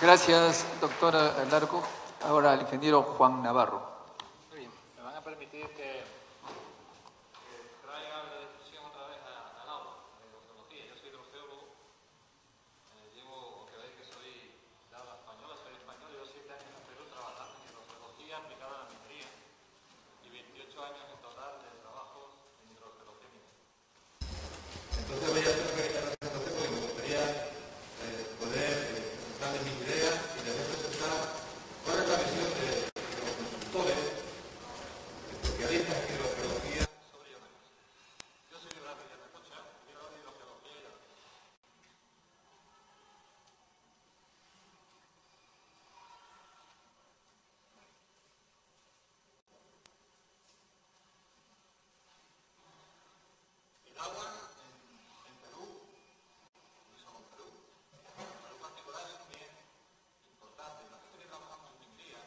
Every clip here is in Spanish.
Gracias, doctora Larco. Ahora el ingeniero Juan Navarro. Muy bien, me van a permitir que, que traiga la discusión otra vez a- al aula de hidrogeología. Yo soy hidrogeólogo, eh, llevo, que veis que soy de habla española, soy español, llevo siete años en Perú trabajando en hidrogeología aplicada a la minería y 28 años en total de trabajo en hidrogeología minera. Entonces voy a hacer una pequeña presentación porque me gustaría eh, poder eh, presentarles mis ideas y les voy a presentar cuál es la visión de, de los consultores, de especialistas en hidrogeología sobre Yanacocha. Yo soy de Brasil, Yanacocha, quiero hablar de hidrogeología y Yanacocha. El agua en, en Perú, no solo en Perú, en Perú particular es muy importante. La gente que trabajamos en minería,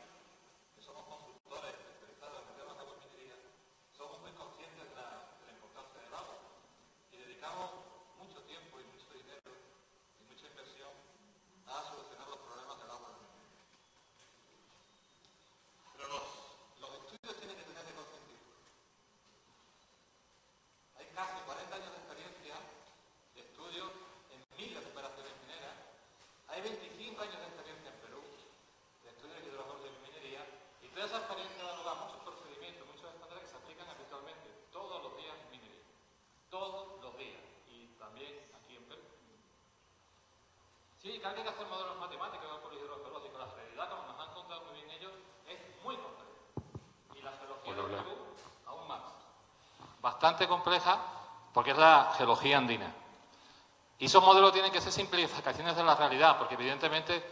que somos consultores especializados en temas de agua y minería, somos muy conscientes de la, de la importancia del agua y dedicamos mucho tiempo y mucho dinero y mucha inversión a solucionar los problemas del agua. en la minería. Pero los, los estudios tienen que tener rigor científico. Hay casi 40 años de experiencia de estudio en miles de operaciones mineras. Hay 25 años de experiencia en Perú de estudios de hidrogeología y minería. Y toda esa experiencia da lugar a muchos procedimientos, muchos estándares que se aplican habitualmente todos los días en minería. Todos los días. Y también aquí en Perú. Sí, que hacer modelos matemáticos con los hidrogeológicos. La realidad, como nos han contado muy bien ellos, es muy compleja. Y la geología de Perú, aún más bastante compleja porque es la geología andina. Y esos modelos tienen que ser simplificaciones de la realidad, porque evidentemente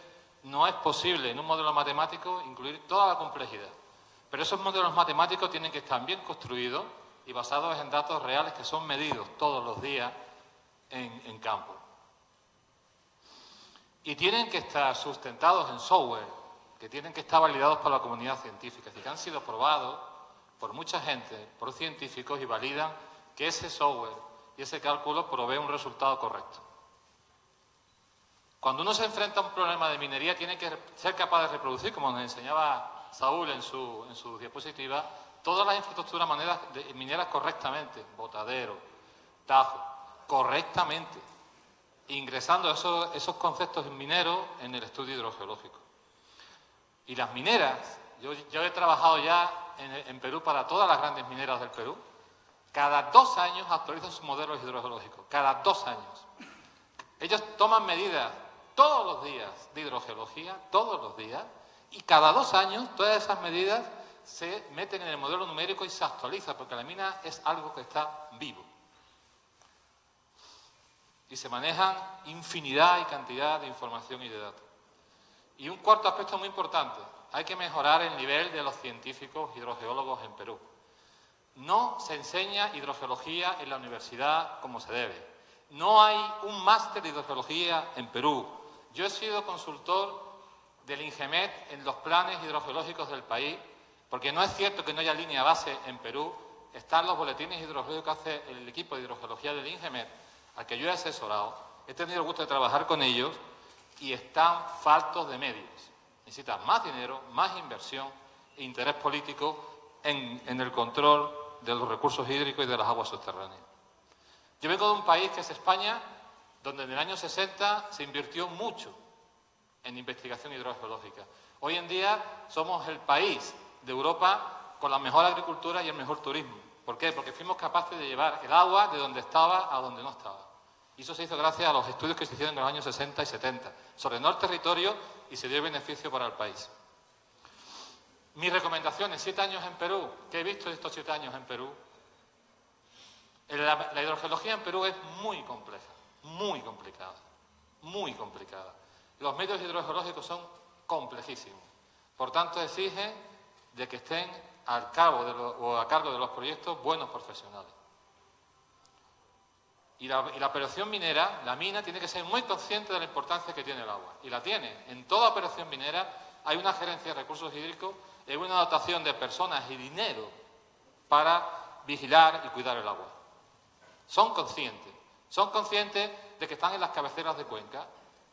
no es posible en un modelo matemático incluir toda la complejidad. Pero esos modelos matemáticos tienen que estar bien construidos y basados en datos reales que son medidos todos los días en, en campo. Y tienen que estar sustentados en software, que tienen que estar validados por la comunidad científica, y que han sido probados por mucha gente, por científicos, y validan que ese software y ese cálculo provee un resultado correcto. Cuando uno se enfrenta a un problema de minería, tiene que ser capaz de reproducir, como nos enseñaba Saúl en su, en su diapositiva, todas las infraestructuras mineras correctamente, botadero, tajo, correctamente, ingresando esos, esos conceptos mineros en el estudio hidrogeológico. Y las mineras, yo, yo he trabajado ya en, en Perú para todas las grandes mineras del Perú, cada dos años actualizan sus modelos hidrogeológicos, cada dos años. Ellos toman medidas todos los días de hidrogeología, todos los días, y cada dos años todas esas medidas se meten en el modelo numérico y se actualiza, porque la mina es algo que está vivo. Y se manejan infinidad y cantidad de información y de datos. Y un cuarto aspecto muy importante, hay que mejorar el nivel de los científicos hidrogeólogos en Perú. No se enseña hidrogeología en la universidad como se debe. No hay un máster de hidrogeología en Perú. Yo he sido consultor del INGEMET en los planes hidrogeológicos del país, porque no es cierto que no haya línea base en Perú. Están los boletines hidrogeológicos que hace el equipo de hidrogeología del INGEMET, al que yo he asesorado. He tenido el gusto de trabajar con ellos y están faltos de medios. Necesitan más dinero, más inversión e interés político en, en el control de los recursos hídricos y de las aguas subterráneas. Yo vengo de un país que es España, donde en el año 60 se invirtió mucho en investigación hidrogeológica. Hoy en día somos el país de Europa con la mejor agricultura y el mejor turismo. ¿Por qué? Porque fuimos capaces de llevar el agua de donde estaba a donde no estaba. Y eso se hizo gracias a los estudios que se hicieron en los años 60 y 70. Se ordenó el territorio y se dio beneficio para el país. Mis recomendaciones, siete años en Perú. ¿Qué he visto de estos siete años en Perú? La, la hidrogeología en Perú es muy compleja, muy complicada, muy complicada. Los medios hidrogeológicos son complejísimos. Por tanto, exige de que estén al cabo de lo- o a cargo de los proyectos buenos profesionales. Y la, y la operación minera, la mina, tiene que ser muy consciente de la importancia que tiene el agua. Y la tiene. En toda operación minera hay una gerencia de recursos hídricos, hay una dotación de personas y dinero para vigilar y cuidar el agua. Son conscientes. Son conscientes de que están en las cabeceras de cuenca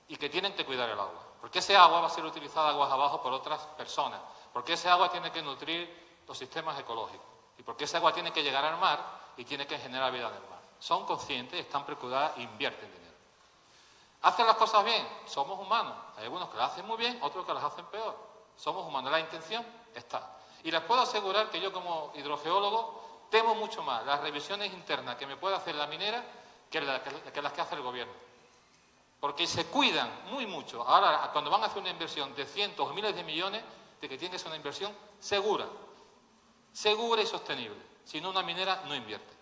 y que tienen que cuidar el agua. Porque ese agua va a ser utilizada aguas abajo por otras personas. Porque ese agua tiene que nutrir los sistemas ecológicos. Y porque ese agua tiene que llegar al mar y tiene que generar vida en el mar. Son conscientes, están preocupados e invierten dinero. ¿Hacen las cosas bien? Somos humanos. Hay algunos que las hacen muy bien, otros que las hacen peor. Somos humanos. La intención está. Y les puedo asegurar que yo como hidrogeólogo temo mucho más las revisiones internas que me puede hacer la minera que, las que hace el gobierno. Porque se cuidan muy mucho. Ahora, cuando van a hacer una inversión de cientos o miles de millones, de que tiene que ser una inversión segura. Segura y sostenible. Si no, una minera no invierte.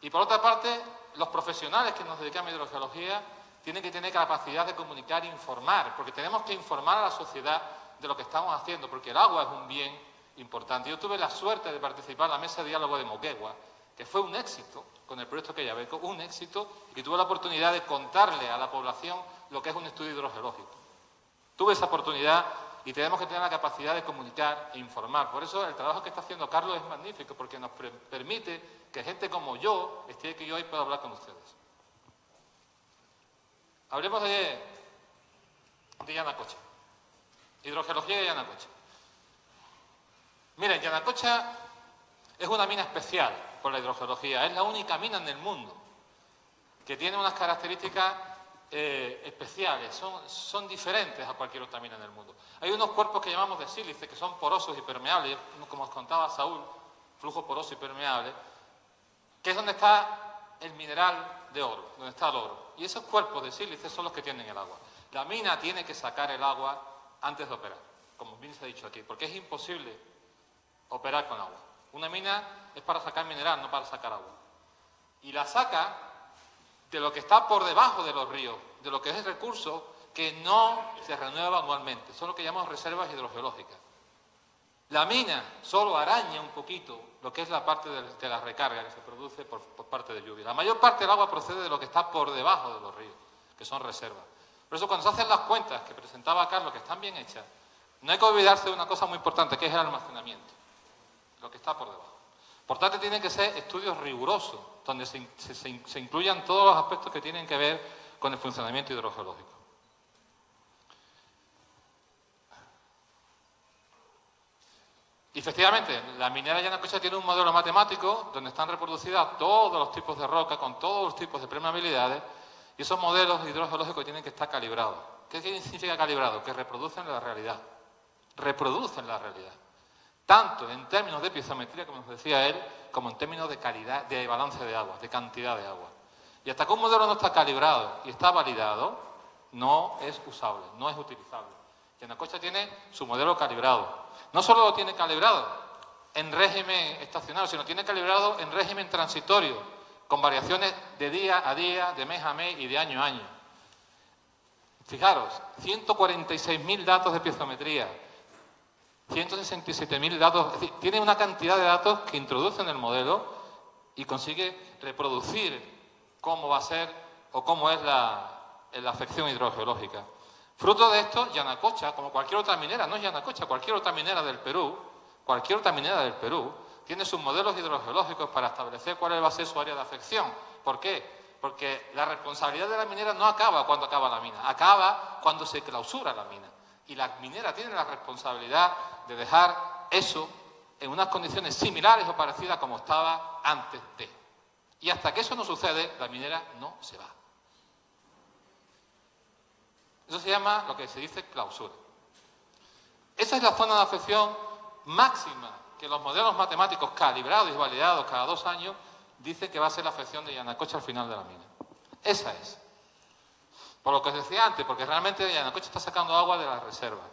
Y por otra parte, los profesionales que nos dedicamos a hidrogeología tienen que tener capacidad de comunicar e informar, porque tenemos que informar a la sociedad de lo que estamos haciendo, porque el agua es un bien importante. Yo tuve la suerte de participar en la mesa de diálogo de Moquegua, que fue un éxito con el proyecto Quellaveco, un éxito, y tuve la oportunidad de contarle a la población lo que es un estudio hidrogeológico. Tuve esa oportunidad y tenemos que tener la capacidad de comunicar e informar. Por eso el trabajo que está haciendo Carlos es magnífico, porque nos permite que gente como yo esté aquí hoy pueda hablar con ustedes. Hablemos de, de Yanacocha, hidrogeología de Yanacocha. Miren, Yanacocha es una mina especial por la hidrogeología, es la única mina en el mundo que tiene unas características eh, especiales, son, son, diferentes a cualquier otra mina en el mundo. Hay unos cuerpos que llamamos de sílice, que son porosos y permeables, como os contaba Saúl, flujo poroso y permeable, que es donde está el mineral de oro, donde está el oro. Y esos cuerpos de sílice son los que tienen el agua. La mina tiene que sacar el agua antes de operar, como bien se ha dicho aquí, porque es imposible operar con agua. Una mina es para sacar mineral, no para sacar agua. Y la saca de lo que está por debajo de los ríos, de lo que es el recurso que no se renueva anualmente. Son lo que llamamos reservas hidrogeológicas. La mina solo araña un poquito lo que es la parte de, la recarga que se produce por, por, parte de lluvia. La mayor parte del agua procede de lo que está por debajo de los ríos, que son reservas. Por eso cuando se hacen las cuentas que presentaba Carlos, que están bien hechas, no hay que olvidarse de una cosa muy importante, que es el almacenamiento, lo que está por debajo. Por tanto, tienen que ser estudios rigurosos, donde se, incluyan todos los aspectos que tienen que ver con el funcionamiento hidrogeológico. Y efectivamente, la minera Yanacocha tiene un modelo matemático donde están reproducidas todos los tipos de roca con todos los tipos de permeabilidades y esos modelos hidrogeológicos tienen que estar calibrados. ¿Qué significa calibrado? Que reproducen la realidad. Reproducen la realidad tanto en términos de piezometría, como nos decía él, como en términos de calidad, de balance de agua, de cantidad de agua. Y hasta que un modelo no está calibrado y está validado, no es usable, no es utilizable. Yanacocha tiene su modelo calibrado. No solo lo tiene calibrado en régimen estacionario, sino tiene calibrado en régimen transitorio, con variaciones de día a día, de mes a mes y de año a año. Fijaros, 146.000 datos de piezometría, 167.000 datos, es decir, tiene una cantidad de datos que introduce en el modelo y consigue reproducir cómo va a ser o cómo es la, afección hidrogeológica. Fruto de esto, Yanacocha, como cualquier otra minera, no es Yanacocha, cualquier otra minera del Perú, cualquier otra minera del Perú, tiene sus modelos hidrogeológicos para establecer cuál va a ser su área de afección. ¿Por qué? Porque la responsabilidad de la minera no acaba cuando acaba la mina, acaba cuando se clausura la mina. Y la minera tiene la responsabilidad de dejar eso en unas condiciones similares o parecidas como estaba antes de. Y hasta que eso no sucede, la minera no se va. Eso se llama lo que se dice clausura. Esa es la zona de afección máxima que los modelos matemáticos calibrados y validados cada dos años dicen que va a ser la afección de Yanacocha al final de la mina. Esa es. Por lo que os decía antes, porque realmente Yanacocha está sacando agua de la reserva.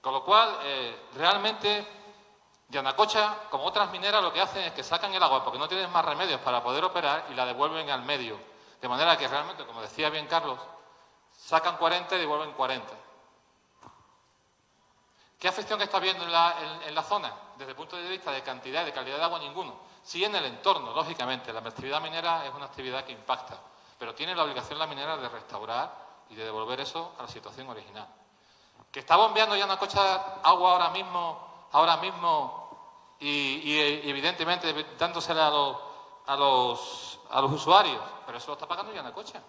Con lo cual, eh, realmente, Yanacocha, como otras mineras, lo que hacen es que sacan el agua porque no tienen más remedios para poder operar y la devuelven al medio. De manera que realmente, como decía bien Carlos, sacan 40 y devuelven 40. ¿Qué afección está viendo en la, zona? Desde el punto de vista de cantidad y de calidad de agua, ninguno. Sí en el entorno, lógicamente. La actividad minera es una actividad que impacta, pero tiene la obligación la minera de restaurar y de devolver eso a la situación original que está bombeando ya una cocha agua ahora mismo, ahora mismo, y, evidentemente dándosela a los, a, los, a los usuarios, pero eso lo está pagando ya una cocha.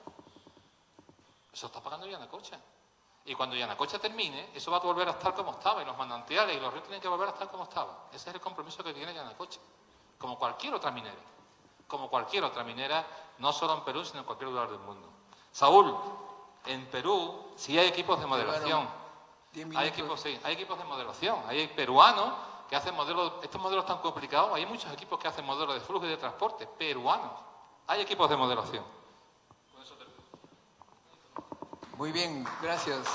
Eso está pagando Yanacocha. Y cuando Yanacocha termine, eso va a volver a estar como estaba. Y los manantiales y los ríos tienen que volver a estar como estaban. Ese es el compromiso que tiene Yanacocha. Como cualquier otra minera. Como cualquier otra minera, no solo en Perú, sino en cualquier lugar del mundo. Saúl, en Perú sí hay equipos de modelación. Hay equipos, sí, hay equipos de modelación. Hay peruanos que hacen modelos, estos modelos tan complicados, hay muchos equipos que hacen modelos de flujo y de transporte, peruanos. Hay equipos de modelación. Muy bien, gracias.